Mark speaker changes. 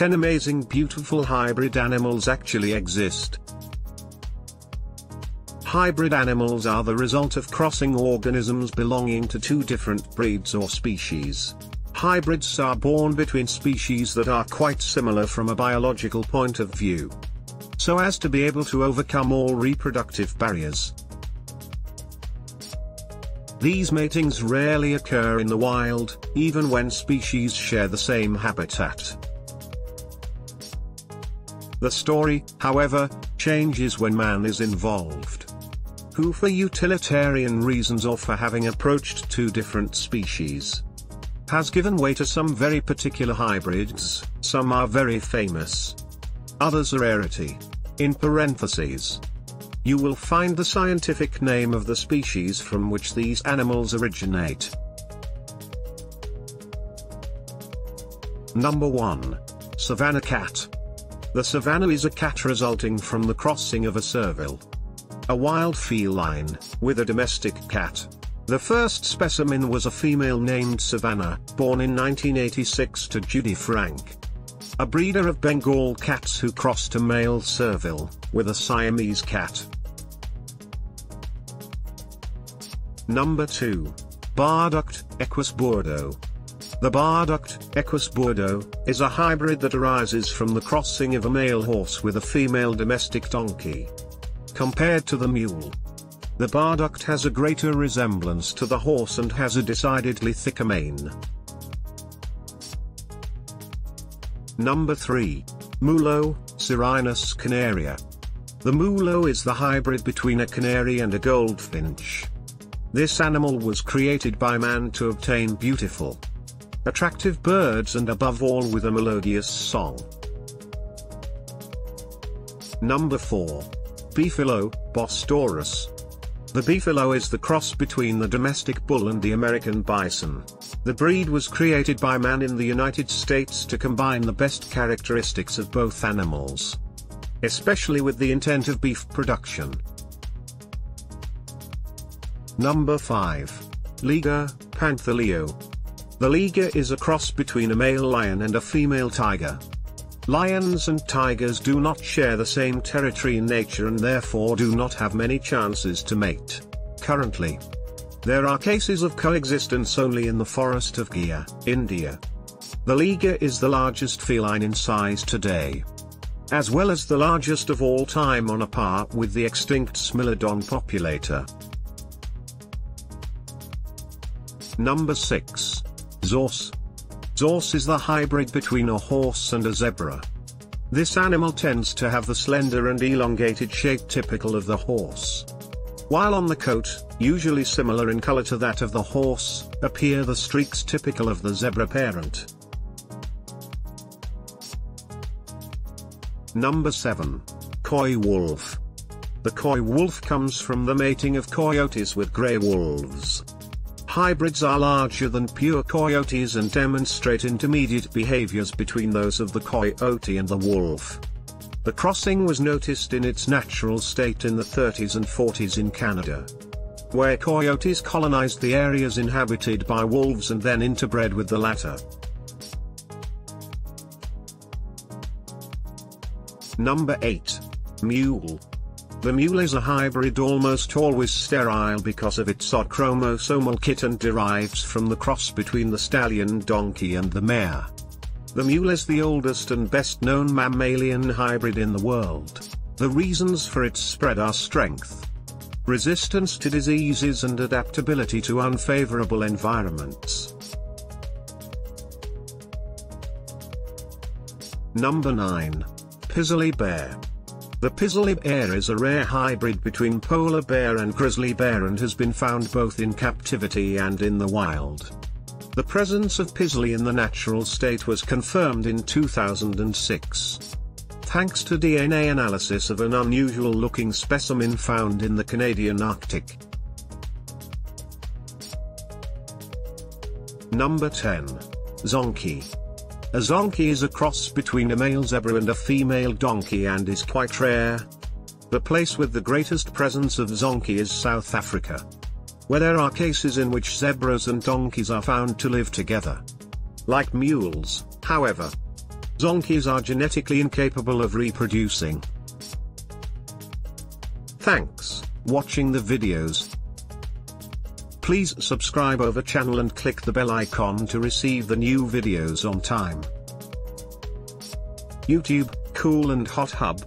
Speaker 1: 10 amazing beautiful hybrid animals actually exist. Hybrid animals are the result of crossing organisms belonging to two different breeds or species. Hybrids are born between species that are quite similar from a biological point of view. So as to be able to overcome all reproductive barriers. These matings rarely occur in the wild, even when species share the same habitat. The story, however, changes when man is involved who for utilitarian reasons or for having approached two different species, has given way to some very particular hybrids, some are very famous. Others are rarity. In parentheses. You will find the scientific name of the species from which these animals originate. Number 1. Savannah cat. The savannah is a cat resulting from the crossing of a serval a wild feline, with a domestic cat. The first specimen was a female named Savannah, born in 1986 to Judy Frank. A breeder of Bengal cats who crossed a male serval, with a Siamese cat. Number 2. Barduct, Equus Burdo. The Barduct, Equus Burdo, is a hybrid that arises from the crossing of a male horse with a female domestic donkey compared to the mule. The barduct has a greater resemblance to the horse and has a decidedly thicker mane. Number 3. Mulo, Serinus canaria. The mulo is the hybrid between a canary and a goldfinch. This animal was created by man to obtain beautiful, attractive birds and above all with a melodious song. Number 4. Beefalo, Bos-taurus. The beefalo is the cross between the domestic bull and the American bison. The breed was created by man in the United States to combine the best characteristics of both animals. Especially with the intent of beef production. Number 5. Liger, Panthera leo. The liger is a cross between a male lion and a female tiger. Lions and tigers do not share the same territory in nature and therefore do not have many chances to mate. Currently, there are cases of coexistence only in the forest of Gir, India. The liger is the largest feline in size today. As well as the largest of all time on a par with the extinct Smilodon populator. Number 6. Zorse, Zorse is the hybrid between a horse and a zebra. This animal tends to have the slender and elongated shape typical of the horse. While on the coat, usually similar in color to that of the horse, appear the streaks typical of the zebra parent. Number 7. Coy Wolf. The coy wolf comes from the mating of coyotes with gray wolves. Hybrids are larger than pure coyotes and demonstrate intermediate behaviors between those of the coyote and the wolf. The crossing was noticed in its natural state in the 30s and 40s in Canada, where coyotes colonized the areas inhabited by wolves and then interbred with the latter. Number 8. Mule. The mule is a hybrid almost always sterile because of its odd chromosomal kit and derives from the cross between the stallion donkey and the mare. The mule is the oldest and best known mammalian hybrid in the world. The reasons for its spread are strength, resistance to diseases and adaptability to unfavorable environments. Number 9. Pizzly Bear the Pizzly bear is a rare hybrid between polar bear and grizzly bear and has been found both in captivity and in the wild. The presence of Pizzly in the natural state was confirmed in 2006. Thanks to DNA analysis of an unusual looking specimen found in the Canadian Arctic. Number 10. Zonkey. A zonkey is a cross between a male zebra and a female donkey and is quite rare. The place with the greatest presence of zonkey is South Africa. Where there are cases in which zebras and donkeys are found to live together. Like mules, however. Zonkies are genetically incapable of reproducing. Thanks, watching the videos. Please subscribe over channel and click the bell icon to receive the new videos on time. YouTube, Cool and Hot Hub,